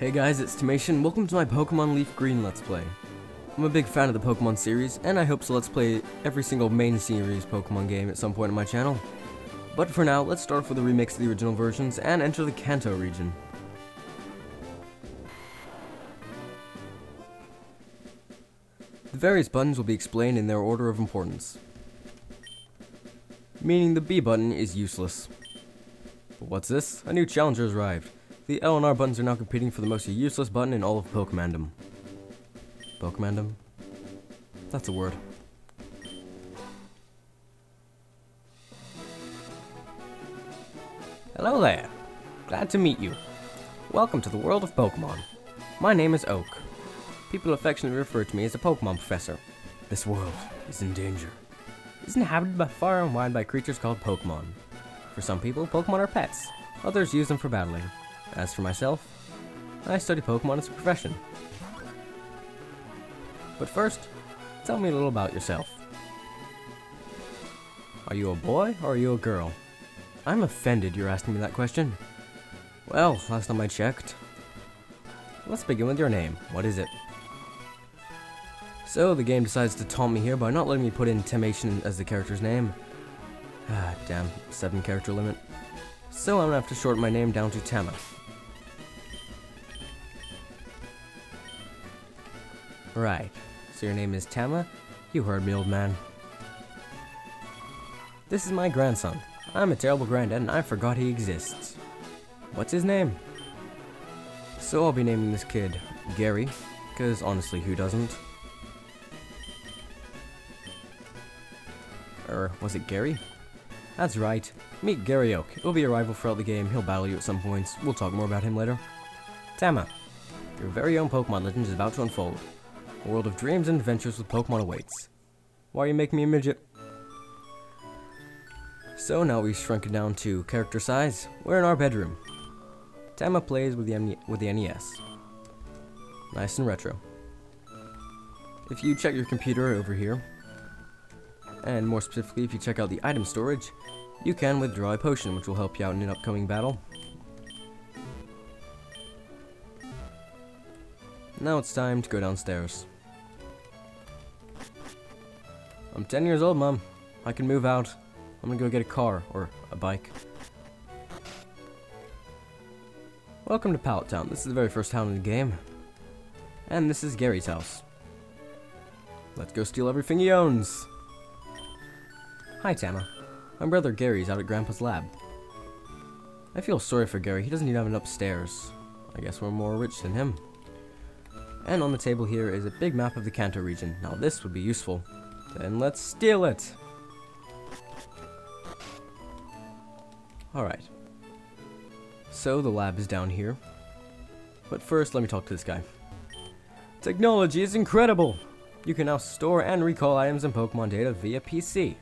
Hey guys, it's Tamation. Welcome to my Pokemon Leaf Green Let's Play. I'm a big fan of the Pokemon series, and I hope to Let's Play every single main series Pokemon game at some point on my channel. But for now, let's start with a remix of the original versions and enter the Kanto region. The various buttons will be explained in their order of importance. Meaning the B button is useless. But what's this? A new challenger has arrived. The L and R buttons are now competing for the most useless button in all of Pokemandom. Pokemandom? That's a word. Hello there. Glad to meet you. Welcome to the world of Pokemon. My name is Oak. People affectionately refer to me as a Pokemon professor. This world is in danger. It's inhabited by far and wide by creatures called Pokemon. For some people, Pokemon are pets. Others use them for battling. As for myself, I study Pokemon as a profession. But first, tell me a little about yourself. Are you a boy or are you a girl? I'm offended you're asking me that question. Well, last time I checked. Let's begin with your name. What is it? So, the game decides to taunt me here by not letting me put in Tamation as the character's name. Ah, damn, seven character limit. So I'm gonna have to shorten my name down to Tama. Right, so your name is Tama? You heard me, old man. This is my grandson. I'm a terrible granddad and I forgot he exists. What's his name? So I'll be naming this kid Gary, because honestly, who doesn't? Or was it Gary? That's right. Meet Gary Oak. He'll be a rival throughout the game. He'll battle you at some points. We'll talk more about him later. Tama. Your very own Pokemon legend is about to unfold. A world of dreams and adventures with Pokemon awaits. Why are you making me a midget? So now we've shrunk it down to character size. We're in our bedroom. Tama plays with the, M with the NES. Nice and retro. If you check your computer over here, and more specifically if you check out the item storage, you can withdraw a potion which will help you out in an upcoming battle. Now it's time to go downstairs. I'm 10 years old, Mom. I can move out. I'm gonna go get a car, or a bike. Welcome to Pallet Town. This is the very first town in the game. And this is Gary's house. Let's go steal everything he owns. Hi, Tama. My brother Gary's out at Grandpa's lab. I feel sorry for Gary. He doesn't even have an upstairs. I guess we're more rich than him. And on the table here is a big map of the Kanto region. Now this would be useful. Then let's steal it! Alright. So the lab is down here. But first, let me talk to this guy. Technology is incredible! You can now store and recall items and Pokemon data via PC.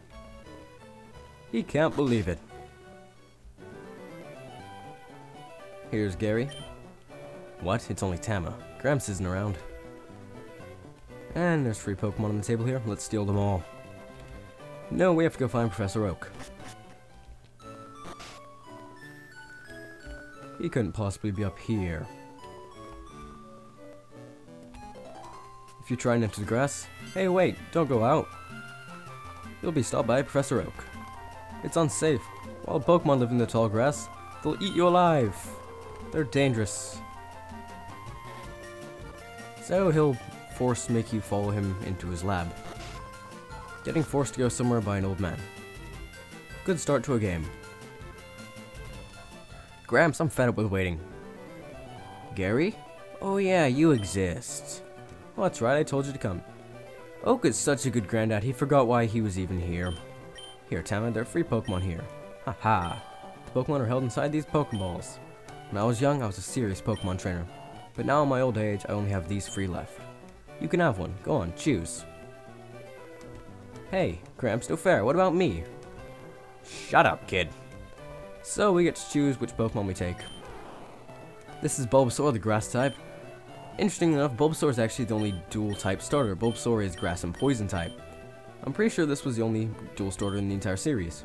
He can't believe it. Here's Gary. What? It's only Tama. Gramps isn't around. And there's free Pokemon on the table here. Let's steal them all. No, we have to go find Professor Oak. He couldn't possibly be up here. If you try and enter the grass... Hey, wait! Don't go out! You'll be stopped by Professor Oak. It's unsafe. While Pokemon live in the tall grass, they'll eat you alive. They're dangerous. So he'll force make you follow him into his lab. Getting forced to go somewhere by an old man. Good start to a game. Gramps, I'm fed up with waiting. Gary? Oh yeah, you exist. Well, that's right, I told you to come. Oak is such a good granddad, he forgot why he was even here. Here, Tama, there are free Pokemon here. Haha. The Pokemon are held inside these Pokeballs. When I was young, I was a serious Pokemon trainer. But now in my old age, I only have these free left. You can have one. Go on, choose. Hey, Gramps, no fair. What about me? Shut up, kid. So we get to choose which Pokemon we take. This is Bulbasaur, the grass type. Interesting enough, Bulbasaur is actually the only dual type starter. Bulbasaur is grass and poison type. I'm pretty sure this was the only dual starter in the entire series.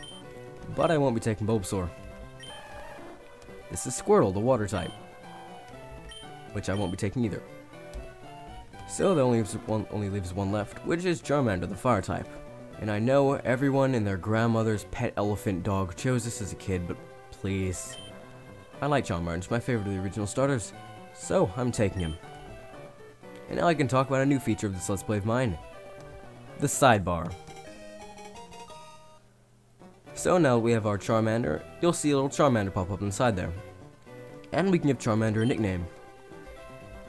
But I won't be taking Bulbasaur. This is Squirtle, the water type. which I won't be taking either. So there only leaves one, only leaves one left, which is Charmander, the fire type. And I know everyone and their grandmother's pet elephant dog chose this as a kid, but please. I like Charmander, it's my favorite of the original starters, so I'm taking him. And now I can talk about a new feature of this Let's Play of mine, the sidebar. So now we have our Charmander, you'll see a little Charmander pop up inside there. And we can give Charmander a nickname.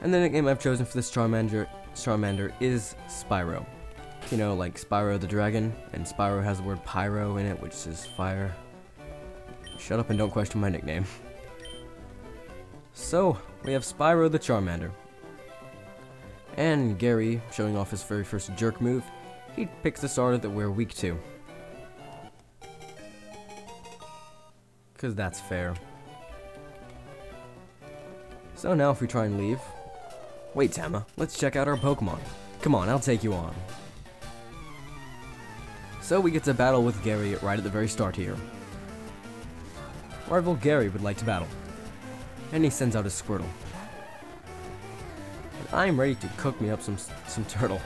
And the nickname I've chosen for this Charmander, Charmander is Spyro. You know, like Spyro the Dragon, and Spyro has the word Pyro in it, which is fire. Shut up and don't question my nickname. So, we have Spyro the Charmander. And Gary, showing off his very first jerk move, he picks the starter that we're weak to. Because that's fair. So now if we try and leave... Wait, Tama, let's check out our Pokemon. Come on, I'll take you on. So we get to battle with Gary right at the very start here. Rival Gary would like to battle. And he sends out his Squirtle. And I'm ready to cook me up some some turtle.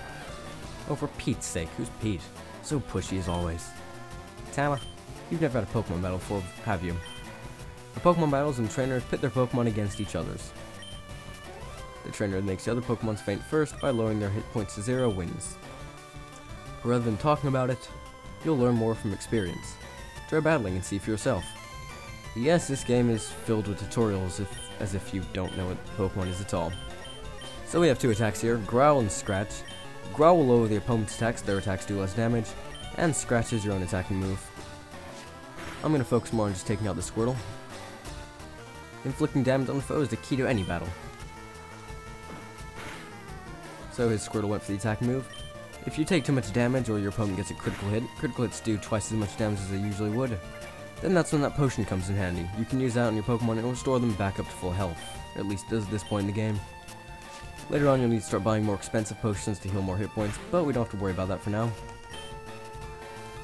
Oh, for Pete's sake, who's Pete? So pushy as always. Tama, you've never had a Pokemon battle before, have you? The Pokemon battles and trainers pit their Pokemon against each other's. The trainer makes the other Pokemons faint first by lowering their hit points to zero wins. Rather than talking about it, you'll learn more from experience. Try battling and see for yourself. Yes, this game is filled with tutorials if, as if you don't know what Pokemon is at all. So we have two attacks here, Growl and Scratch. Growl will lower the opponent's attacks, their attacks do less damage, and Scratch is your own attacking move. I'm going to focus more on just taking out the Squirtle. Inflicting damage on the foe is the key to any battle. So his Squirtle went for the attack move. If you take too much damage or your opponent gets a critical hit, critical hits do twice as much damage as they usually would. Then that's when that potion comes in handy. You can use that on your Pokemon and restore them back up to full health. At least does this point in the game. Later on you'll need to start buying more expensive potions to heal more hit points, but we don't have to worry about that for now.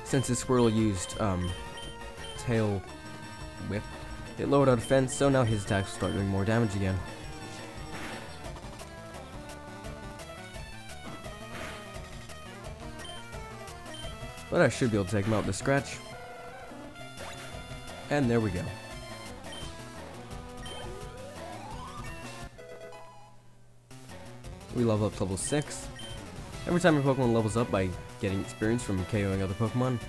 Since this Squirtle used, um, Tail Whip, it lowered our defense, so now his attacks start doing more damage again. But I should be able to take him out with scratch. And there we go. We level up to level 6. Every time your Pokemon levels up by getting experience from KOing other Pokemon,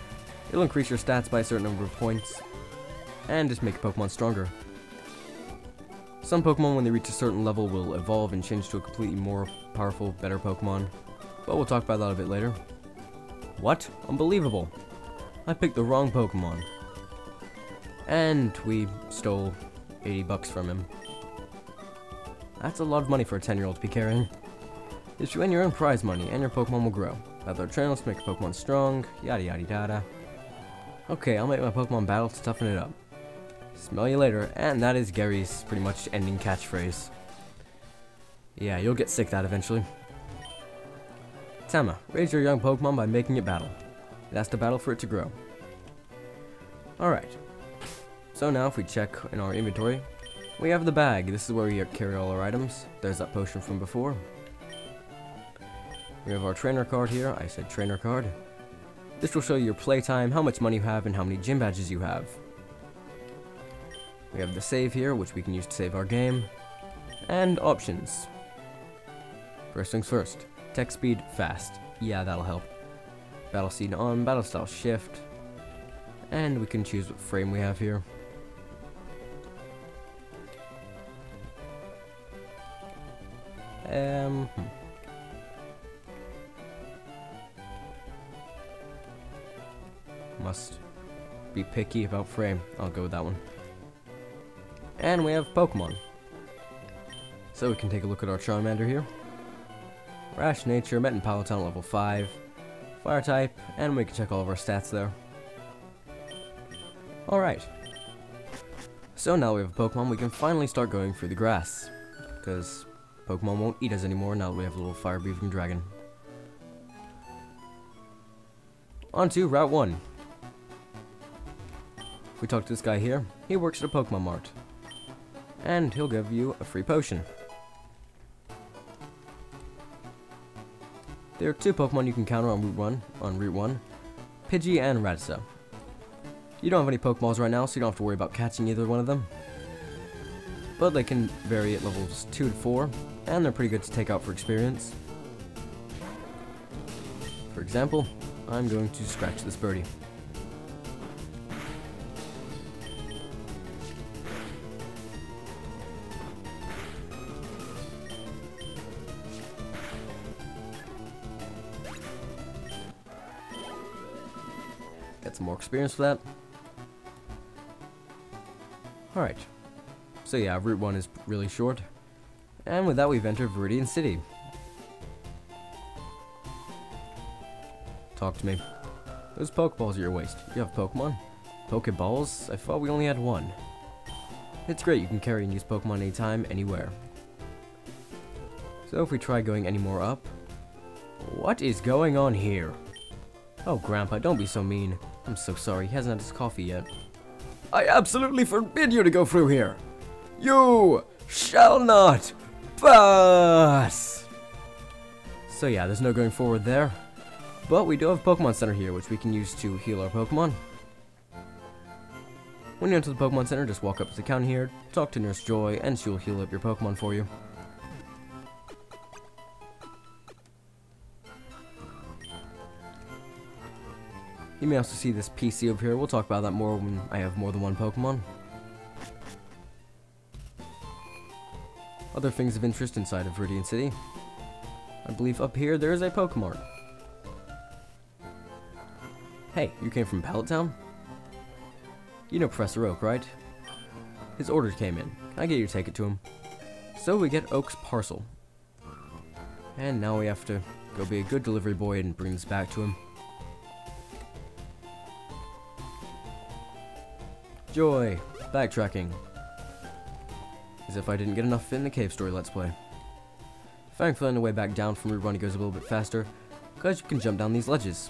it'll increase your stats by a certain number of points, and just make your Pokemon stronger. Some Pokemon, when they reach a certain level, will evolve and change to a completely more powerful, better Pokemon, but we'll talk about that a bit later. What? Unbelievable. I picked the wrong Pokemon. And we stole 80 bucks from him. That's a lot of money for a 10 year old to be carrying. If you win your own prize money, and your Pokemon will grow. Other channels make Pokemon strong, yada yada yada. Okay, I'll make my Pokemon battle to toughen it up. Smell you later, and that is Gary's pretty much ending catchphrase. Yeah, you'll get sick that eventually. Tama, raise your young Pokemon by making it battle. It has to battle for it to grow. Alright. So now if we check in our inventory, we have the bag. This is where we carry all our items. There's that potion from before. We have our trainer card here. I said trainer card. This will show you your playtime, how much money you have, and how many gym badges you have. We have the save here, which we can use to save our game. And options. First things first. Tech speed, fast. Yeah, that'll help. Battle scene on, battle style shift. And we can choose what frame we have here. Um, hmm. Must be picky about frame. I'll go with that one. And we have Pokemon. So we can take a look at our Charmander here. Rash Nature, Met and Pallet Town level 5. Fire type, and we can check all of our stats there. Alright. So now we have a Pokemon, we can finally start going through the grass. Because Pokemon won't eat us anymore now that we have a little fire-breathing dragon. On to Route 1. We talk to this guy here. He works at a Pokemon Mart. And he'll give you a free potion. There are two Pokemon you can counter on Route 1, on Route 1, Pidgey and Rattata. You don't have any Pokeballs right now, so you don't have to worry about catching either one of them. But they can vary at levels 2 to 4, and they're pretty good to take out for experience. For example, I'm going to scratch this birdie. Some more experience for that. Alright. So yeah, Route 1 is really short. And with that, we've entered Viridian City. Talk to me. Those Pokeballs are your waste. You have Pokemon? Pokeballs? I thought we only had one. It's great, you can carry and use Pokemon anytime, anywhere. So if we try going any more up... What is going on here? Oh, Grandpa, don't be so mean. I'm so sorry, he hasn't had his coffee yet. I absolutely forbid you to go through here! You shall not pass! So yeah, there's no going forward there. But we do have Pokemon Center here, which we can use to heal our Pokemon. When you enter the Pokemon Center, just walk up to the counter here, talk to Nurse Joy, and she'll heal up your Pokemon for you. You may also see this PC over here. We'll talk about that more when I have more than one Pokemon. Other things of interest inside of Viridian City. I believe up here there is a Pokemon. Hey, you came from Pallet Town? You know Professor Oak, right? His orders came in. Can I get you to take it to him? So we get Oak's parcel. And now we have to go be a good delivery boy and bring this back to him. Joy! Backtracking. As if I didn't get enough in the cave story let's play. Thankfully on the way back down from Route 1 it goes a little bit faster, because you can jump down these ledges.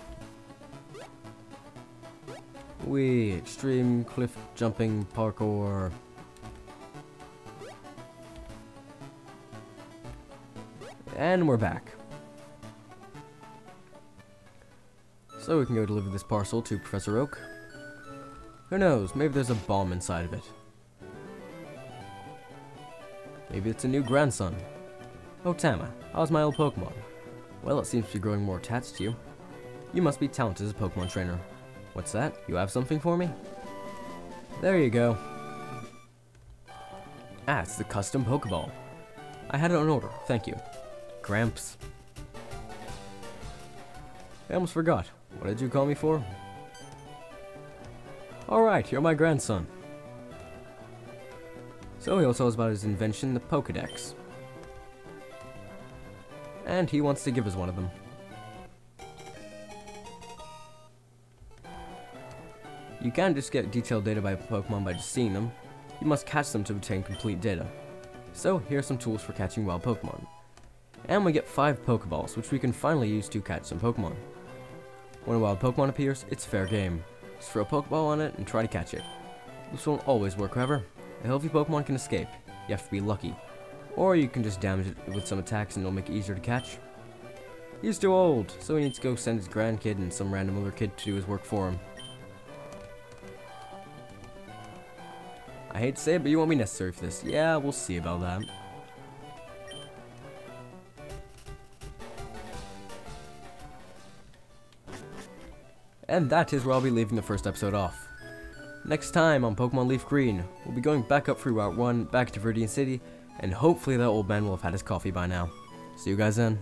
We extreme cliff jumping parkour. And we're back. So we can go deliver this parcel to Professor Oak. Who knows, maybe there's a bomb inside of it. Maybe it's a new grandson. Oh Tama, how's my old Pokemon? Well, it seems to be growing more attached to you. You must be talented as a Pokemon trainer. What's that? You have something for me? There you go. Ah, it's the custom Pokeball. I had it on order, thank you. Gramps. I almost forgot. What did you call me for? Alright, you're my grandson. So he'll tell us about his invention, the Pokedex. And he wants to give us one of them. You can't just get detailed data by Pokemon by just seeing them. You must catch them to obtain complete data. So, here are some tools for catching wild Pokemon. And we get 5 Pokeballs, which we can finally use to catch some Pokemon. When a wild Pokemon appears, it's fair game. Just throw a Pokeball on it and try to catch it. This won't always work, however. A healthy Pokemon can escape. You have to be lucky. Or you can just damage it with some attacks and it'll make it easier to catch. He's too old, so he needs to go send his grandkid and some random other kid to do his work for him. I hate to say it, but you won't be necessary for this. Yeah, we'll see about that. And that is where I'll be leaving the first episode off. Next time on Pokemon Leaf Green, we'll be going back up through Route 1, back to Viridian City, and hopefully that old man will have had his coffee by now. See you guys then.